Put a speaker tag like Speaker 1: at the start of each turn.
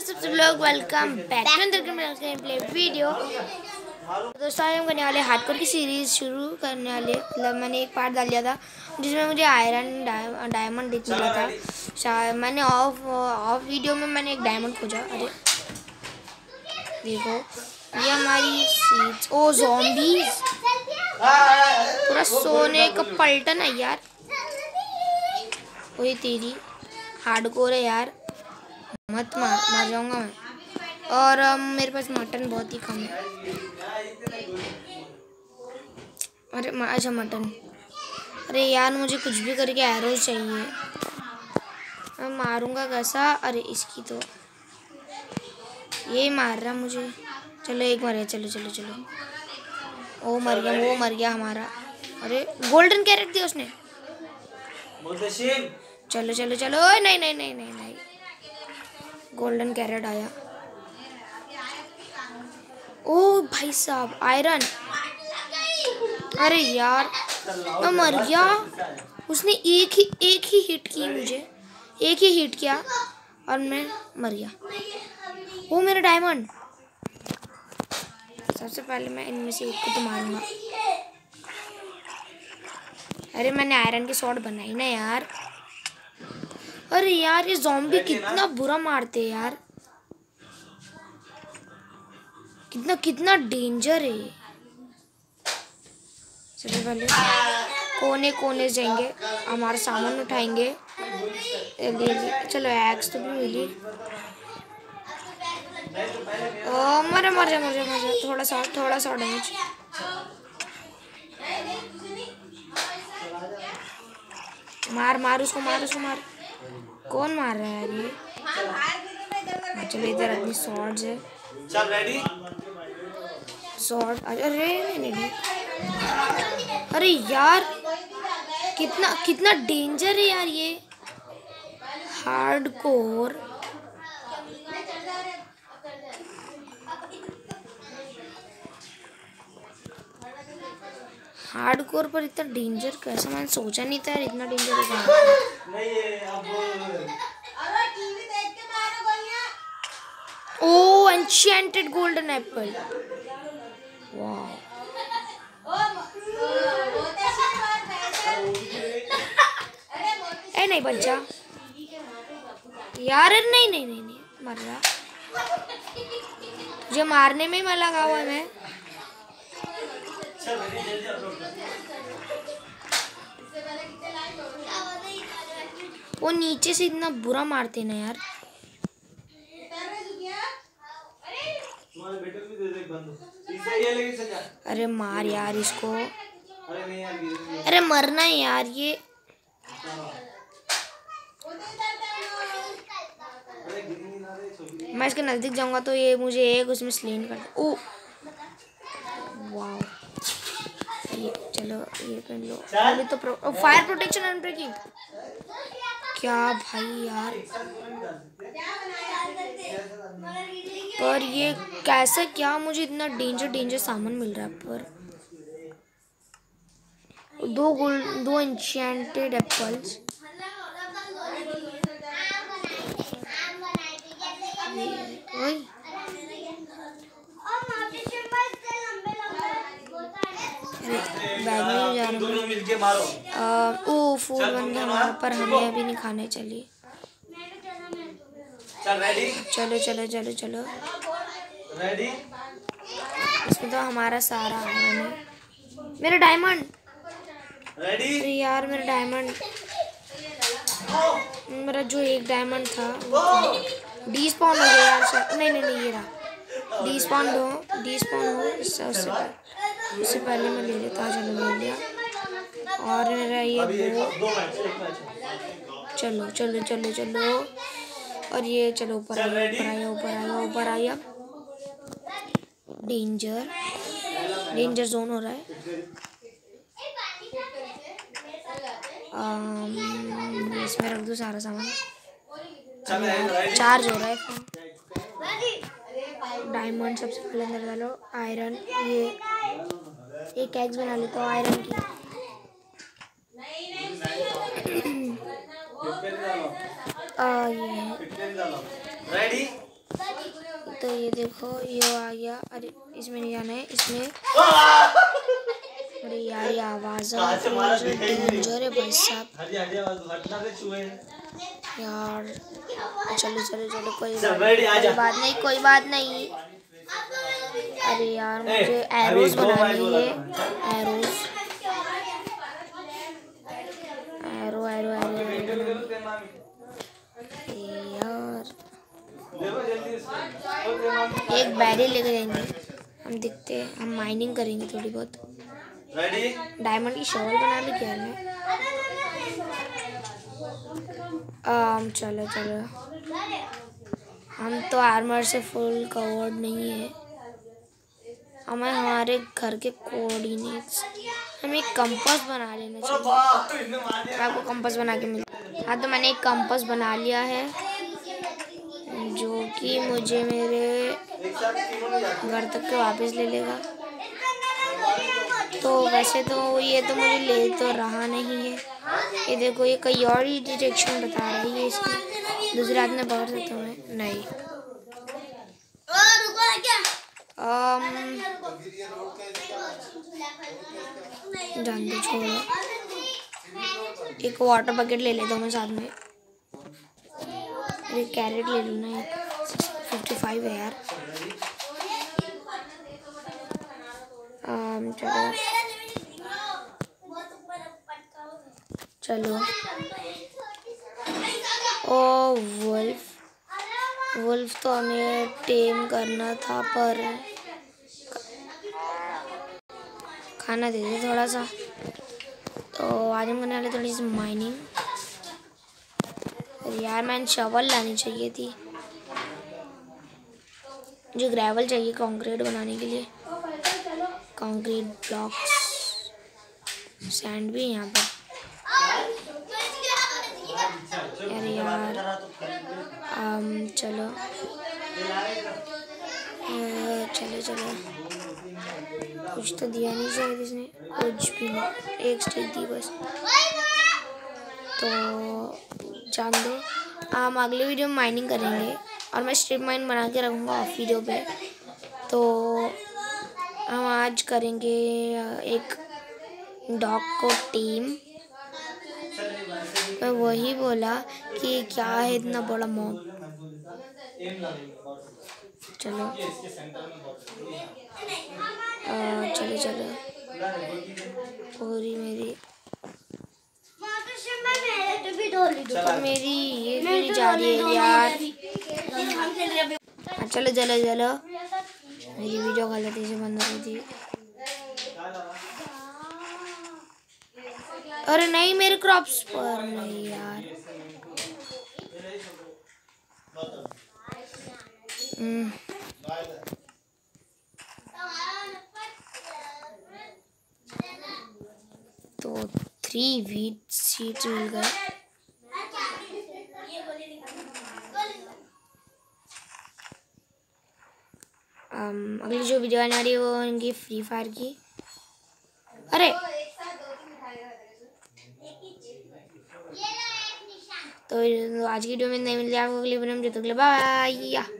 Speaker 1: सबसे लोग welcome back video दोस्तों, आज हम करने वाले हार्डकोर की सीरीज़ शुरू करने वाले मतलब मैंने एक पार्ट डाल दिया था, जिसमें मुझे आयरन डायमंड मिला था। शायद मैंने ऑफ़ ऑफ़ वीडियो में मैंने एक डायमंड खोजा, अरे। देखो, ये हमारी सीट्स ओ, zombies पूरा सोने का पलटन है यार। वही तेरी हार्डकोर है यार। मत मार मार जाऊँगा मैं। और मेरे पास मटन बहुत ही कम है। अरे अच्छा मटन। अरे यार मुझे कुछ भी करके एरो चाहिए। मैं मारूँगा कैसा? अरे इसकी तो। ये मार रहा मुझे। चलो एक मर गया चलो चलो चलो। ओ मर गया वो मर गया हमारा। अरे गोल्डन कैरेट दिया उसने। चलो चलो चलो। नहीं नहीं नहीं नहीं नहीं। गोल्डन कैरेट आया। ओ भाई साहब, आयरन। अरे यार, मैं मर गया। उसने एक ही एक ही हिट की मुझे। एक ही हिट किया और मैं मर गया। वो मेरा डायमंड सबसे पहले मैं इनमें से एक को तो मारूँगा। अरे मैंने आयरन की शॉट बनाई ना यार। अरे यार ये जॉम्बी कितना बुरा मारते हैं यार। कितना कितना डेंजर है। सबसे पहले कोने कोने जाएँगे। हमारा सामान उठाएँगे। चलो एक्स तो भी मिली ओ मर मर जा मर जा मर जा। थोड़ा सा थोड़ा सा डैमेज मार मार उसको मार उसको मार। कौन मार रहा है ये हाँ, चलो इधर अपनी शॉर्ट्स है।
Speaker 2: चल रेडी
Speaker 1: शॉर्ट अरे नहीं नहीं नहीं। अरे यार कितना कितना डेंजर है यार ये। हार्ड कोर हार्ड कोर पर इतना डेंजर कैसा? मैंने सोचा नहीं था यार इतना डेंजर होगा।
Speaker 2: नहीं ये अब
Speaker 1: ओ एन्चेंटेड गोल्डन एप्पल ए नहीं बच्चा यार नहीं नहीं नहीं नहीं मर रहा तुझे मारने में ही मैं लगा हुआ मैं वो नीचे से इतना बुरा मारते ना यार। अरे मार यार इसको।
Speaker 2: अरे
Speaker 1: मरना है यार ये। मैं इसके नज़दीक जाऊँगा तो ये मुझे एक उसमें स्लेन कर ओ। वाओ। चलो ये पहन लो। अभी तो प्रो, ओ, फायर प्रोटेक्शन एंड ब्रेकिंग क्या भाई यार। पर ये कैसे क्या मुझे इतना डेंजर डेंजर सामान मिल रहा है पर? दो गोल्ड दो एंचेंटेड एप्पल्स अरे बैग में जा रहा हूँ ओ फ़ूड बन गया हमारा पर हमें अभी नहीं खाने चलिए
Speaker 2: चलो
Speaker 1: चलो चलो चलो इसमें तो हमारा सारा है मेरा डायमंड
Speaker 2: रेडी
Speaker 1: यार मेरा डायमंड मेरा जो एक डायमंड था डी स्पॉन हो गया यार नहीं नहीं नहीं ये रहा। डी स्पॉन हो डी स्पॉन हो इससे उससे उससे पहले मैं ले लेता चलो ले लिया। और मेरा ये वो। चलो चलो चलो चलो। और ये चलो ऊपर आया ऊपर आया ऊपर आया ऊपर आया। डेंजर डेंजर जोन हो रहा है। अम, इसमें रख दो सारा सामान। चार्ज हो रहा है। फ़ोन डायमंड सबसे पहले अंदर डालो। आयरन ये। एक एग्स बना लेता हूँ आयरन की।
Speaker 2: रेडी
Speaker 1: ये देखो ये आ गया। अरे इसमें नहीं जाना है इसमें। अरे यार ये आवाज़। डेंजर है भाई साहब। यार चलो चलो चलो। कोई बात नहीं कोई बात नहीं। अरे यार मुझे एरोज बनानी है। एरोज एरो एरो एरो यार। एक बैरी लेके जाएँगे। हम दिखते हैं हम माइनिंग करेंगे थोड़ी बहुत। डायमंड की शॉल बना ली क्या मैं आम चलो चलो। हम तो आर्मर से फुल कवर्ड नहीं है। हमें हमारे घर के कोऑर्डिनेट्स हमें कंपास बना लेना चाहिए। आपको कंपास बना के मिल हाँ तो मैंने एक कंपास बना लिया है जो कि मुझे मेरे घर तक के वापस ले लेगा। तो वैसे तो ये तो मुझे ले तो रहा नहीं है। ये देखो ये कई और ही डिरेक्शन बता रही है इसकी दूसरे हाथ में पकड़ सकता हूँ नहीं। जान दो छोड़ो। एक वाटर बकेट ले लेता हूँ मैं साथ में। कैरेट ले लूँ ना एक फिफ्टी फाइव है यार। Um, चलो। चलो। ओ वुल्फ वुल्फ तो हमें टेम करना था पर खाना दे दे थोड़ा सा। तो आज हम करने वाले थोड़ी सी माइनिंग यार मैंने शवल लानी चाहिए थी। मुझे ग्रेवल चाहिए कंक्रीट बनाने के लिए। कंक्रीट ब्लॉक्स सैंड भी यहाँ पर। अरे यार। um, चलो। चलो चलो। कुछ तो दिया नहीं शायद इसने कुछ भी नहीं। एक स्टिक दी बस। तो जान दो, हम अगले वीडियो में माइनिंग करेंगे और मैं स्ट्रिप माइन बना के रखूँगा ऑफ़ वीडियो पे। तो हम आज करेंगे एक डॉग को टीम मैं वही बोला कि क्या है इतना बड़ा मॉब चलो। अ, चलो चलो। पूरी मेरी तो मेरी ये क्यों नहीं जा रही है यार। हाँ, चलो चलो चलो। मेरी वीडियो गलती से बंद हो गई थी। अरे नहीं मेरे क्रॉप्स पर नहीं यार। हम्म, तो थ्री वीट सीड्स मिल गए अगली जो वीडियो आने वाली है वो इनकी फ्री फायर की। अरे! तो आज की वीडियो में नहीं मिल जाए आपको अगली वीडियो में। के लिए बाय।